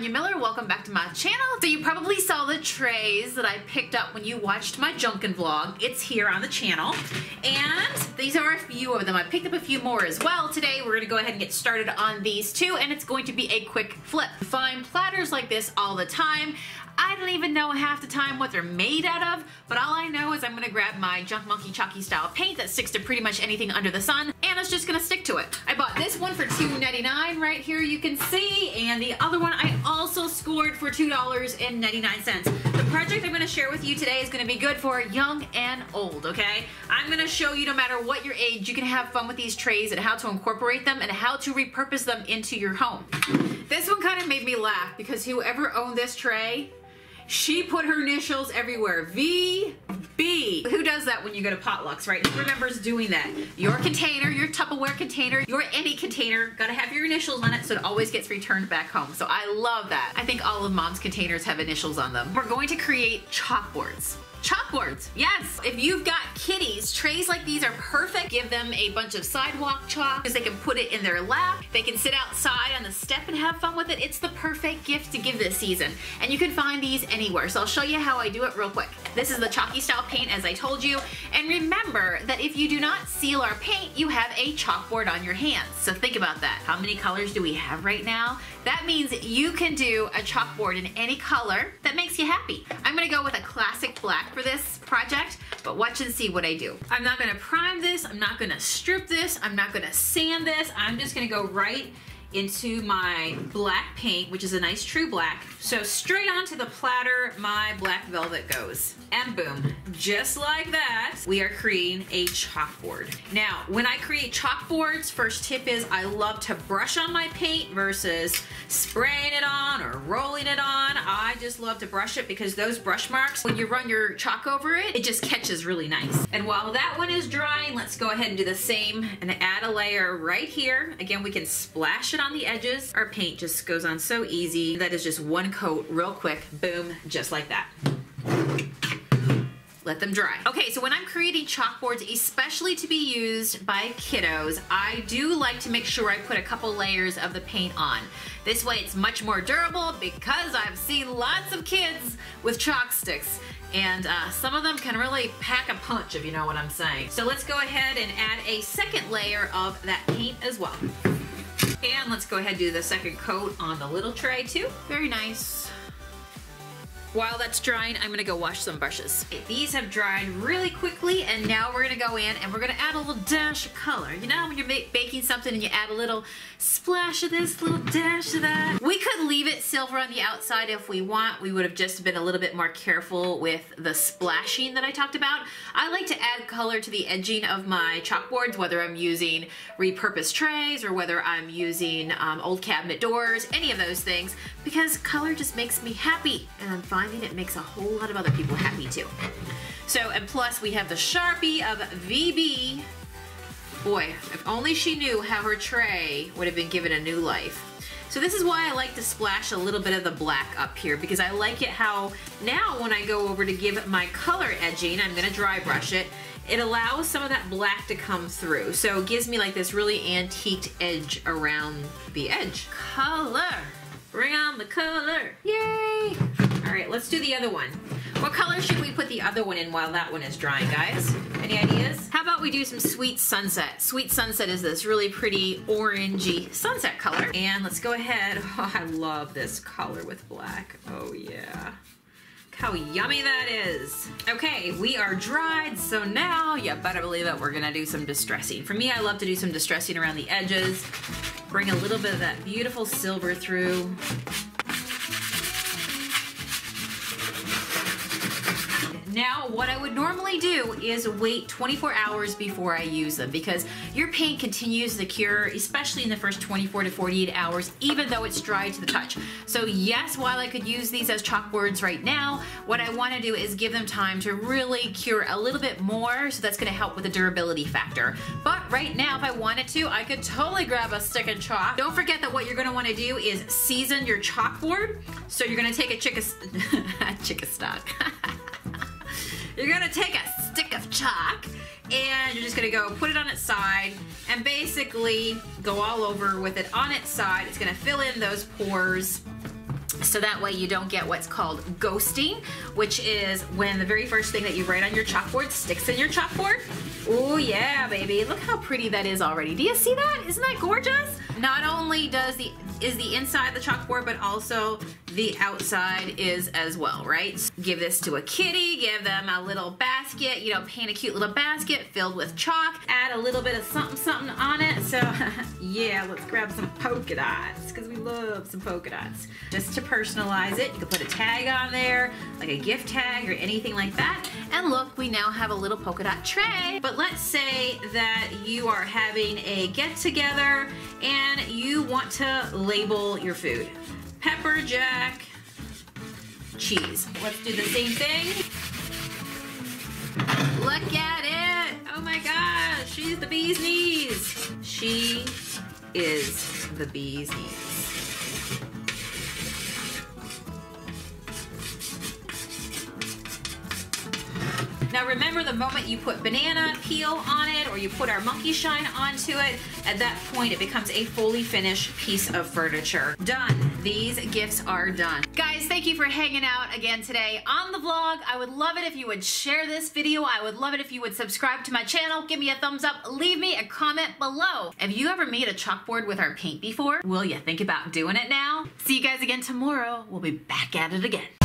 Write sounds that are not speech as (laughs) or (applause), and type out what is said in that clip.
Sonia Miller. Welcome back to my channel. So you probably saw the trays that I picked up when you watched my Junkin vlog. It's here on the channel. And are a few of them. I picked up a few more as well. Today we're to go ahead and get started on these two and it's going to be a quick flip. Find platters like this all the time. I don't even know half the time what they're made out of, but all I know is I'm gonna grab my Junk Monkey Chalky style paint that sticks to pretty much anything under the sun, and it's just gonna stick to it. I bought this one for $2.99 right here you can see, and the other one I also scored for $2.99. Project I'm gonna share with you today is gonna be good for young and old, okay? I'm gonna show you no matter what your age, you can have fun with these trays and how to incorporate them and how to repurpose them into your home. This one kind of made me laugh because whoever owned this tray she put her initials everywhere. VB. Who does that when you go to potlucks, right? Who remembers doing that? Your container, your Tupperware container, your any container, gotta have your initials on it so it always gets returned back home. So I love that. I think all of mom's containers have initials on them. We're going to create chalkboards. Chalkboards, yes. If you've got kitties, trays like these are perfect. Give them a bunch of sidewalk chalk because they can put it in their lap. They can sit outside on the step and have fun with it. It's the perfect gift to give this season. And you can find these anywhere. So I'll show you how I do it real quick. This is the chalky style paint as I told you. And remember that if you do not seal our paint, you have a chalkboard on your hands. So think about that. How many colors do we have right now? That means you can do a chalkboard in any color that makes you happy. I'm gonna go with a classic black for this project, but watch and see what I do. I'm not gonna prime this, I'm not gonna strip this, I'm not gonna sand this, I'm just gonna go right into my black paint, which is a nice true black. So straight onto the platter, my black velvet goes. And boom, just like that, we are creating a chalkboard. Now, when I create chalkboards, first tip is I love to brush on my paint versus spraying it on or rolling it on. I just love to brush it because those brush marks, when you run your chalk over it, it just catches really nice. And while that one is drying, let's go ahead and do the same and add a layer right here. Again, we can splash it on the edges. Our paint just goes on so easy. That is just one coat real quick. Boom, just like that let them dry. Okay, so when I'm creating chalkboards, especially to be used by kiddos, I do like to make sure I put a couple layers of the paint on. This way it's much more durable because I've seen lots of kids with chalk sticks and uh, some of them can really pack a punch if you know what I'm saying. So let's go ahead and add a second layer of that paint as well. And let's go ahead and do the second coat on the little tray too. Very nice. While that's drying, I'm gonna go wash some brushes. These have dried really quickly and now we're gonna go in and we're gonna add a little dash of color. You know when you're baking something and you add a little splash of this, little dash of that. We could leave it silver on the outside if we want. We would have just been a little bit more careful with the splashing that I talked about. I like to add color to the edging of my chalkboards, whether I'm using repurposed trays or whether I'm using um, old cabinet doors, any of those things, because color just makes me happy and I'm finding it makes a whole lot of other people happy too. So, and plus we have the Sharpie of VB. Boy, if only she knew how her tray would have been given a new life. So this is why I like to splash a little bit of the black up here because I like it how now when I go over to give my color edging, I'm gonna dry brush it, it allows some of that black to come through. So it gives me like this really antiqued edge around the edge. Color, bring on the color, yay! All right, let's do the other one. What color should we put the other one in while that one is drying, guys? Any ideas? How about we do some Sweet Sunset? Sweet Sunset is this really pretty orangey sunset color. And let's go ahead. (laughs) Oh, I love this color with black. Oh, yeah how yummy that is. Okay, we are dried, so now you better believe it, we're gonna do some distressing. For me, I love to do some distressing around the edges, bring a little bit of that beautiful silver through. Now, what I would normally do is wait 24 hours before I use them because your paint continues to cure, especially in the first 24 to 48 hours, even though it's dry to the touch. So yes, while I could use these as chalkboards right now, what I want to do is give them time to really cure a little bit more, so that's going to help with the durability factor. But right now, if I wanted to, I could totally grab a stick of chalk. Don't forget that what you're going to want to do is season your chalkboard. So you're going to take a chicken, (laughs) chicken stock. (laughs) You're gonna take a stick of chalk and you're just gonna go put it on its side and basically go all over with it on its side. It's gonna fill in those pores so that way you don't get what's called ghosting, which is when the very first thing that you write on your chalkboard sticks in your chalkboard. Oh yeah, baby. Look how pretty that is already. Do you see that? Isn't that gorgeous? Not only does the is the inside the chalkboard, but also the outside is as well, right? Give this to a kitty, give them a little basket, you know, paint a cute little basket filled with chalk, add a little bit of something something on it. So (laughs) yeah, let's grab some polka dots because we love some polka dots. Just to personalize it, you can put a tag on there, like a gift tag or anything like that. And look, we now have a little polka dot tray. But let's say that you are having a get together and you want to label your food. Pepper jack cheese. Let's do the same thing. Look at it. Oh my gosh, she's the bee's knees. She is the bee's knees. Now remember the moment you put banana peel on it or you put our monkey shine onto it, at that point it becomes a fully finished piece of furniture. Done. These gifts are done. Guys, thank you for hanging out again today on the vlog. I would love it if you would share this video. I would love it if you would subscribe to my channel, give me a thumbs up, leave me a comment below. Have you ever made a chalkboard with our paint before? Will you think about doing it now? See you guys again tomorrow. We'll be back at it again.